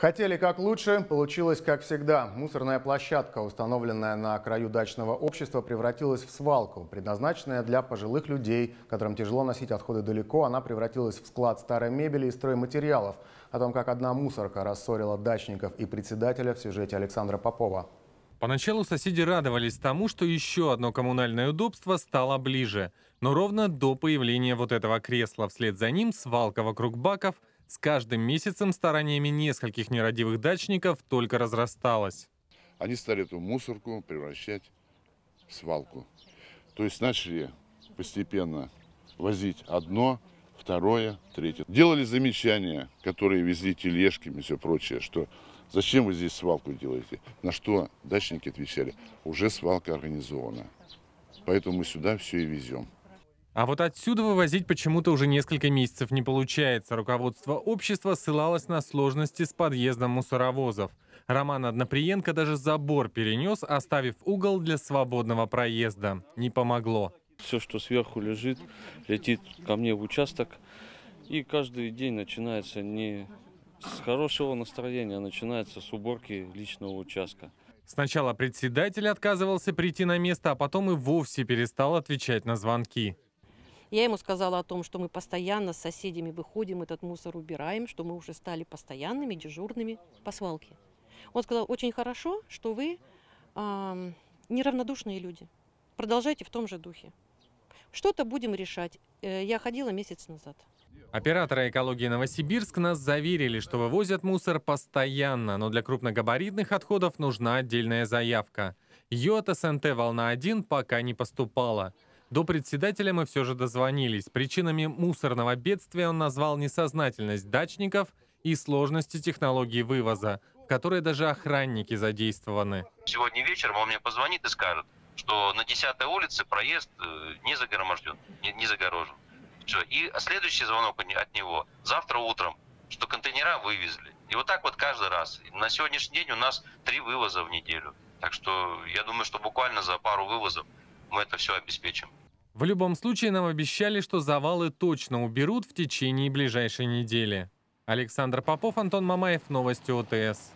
Хотели как лучше, получилось как всегда. Мусорная площадка, установленная на краю дачного общества, превратилась в свалку. Предназначенная для пожилых людей, которым тяжело носить отходы далеко, она превратилась в склад старой мебели и стройматериалов. О том, как одна мусорка рассорила дачников и председателя в сюжете Александра Попова. Поначалу соседи радовались тому, что еще одно коммунальное удобство стало ближе. Но ровно до появления вот этого кресла вслед за ним свалка вокруг баков – с каждым месяцем стараниями нескольких нерадивых дачников только разрасталась. Они стали эту мусорку превращать в свалку. То есть начали постепенно возить одно, второе, третье. Делали замечания, которые везли тележками и все прочее, что зачем вы здесь свалку делаете? На что дачники отвечали, уже свалка организована. Поэтому мы сюда все и везем. А вот отсюда вывозить почему-то уже несколько месяцев не получается. Руководство общества ссылалось на сложности с подъездом мусоровозов. Роман Одноприенко даже забор перенес, оставив угол для свободного проезда. Не помогло. Все, что сверху лежит, летит ко мне в участок. И каждый день начинается не с хорошего настроения, начинается с уборки личного участка. Сначала председатель отказывался прийти на место, а потом и вовсе перестал отвечать на звонки. Я ему сказала о том, что мы постоянно с соседями выходим, этот мусор убираем, что мы уже стали постоянными дежурными по свалке. Он сказал, очень хорошо, что вы э, неравнодушные люди. Продолжайте в том же духе. Что-то будем решать. Э, я ходила месяц назад. Операторы экологии Новосибирск нас заверили, что вывозят мусор постоянно, но для крупногабаритных отходов нужна отдельная заявка. Ее от СНТ «Волна-1» пока не поступала. До председателя мы все же дозвонились. Причинами мусорного бедствия он назвал несознательность дачников и сложности технологии вывоза, в которой даже охранники задействованы. Сегодня вечером он мне позвонит и скажет, что на 10 улице проезд э, не загроможден, не, не загорожен. И следующий звонок от него завтра утром, что контейнера вывезли. И вот так вот каждый раз. На сегодняшний день у нас три вывоза в неделю. Так что я думаю, что буквально за пару вывозов мы это все обеспечим. В любом случае нам обещали, что завалы точно уберут в течение ближайшей недели. Александр Попов, Антон Мамаев, Новости ОТС.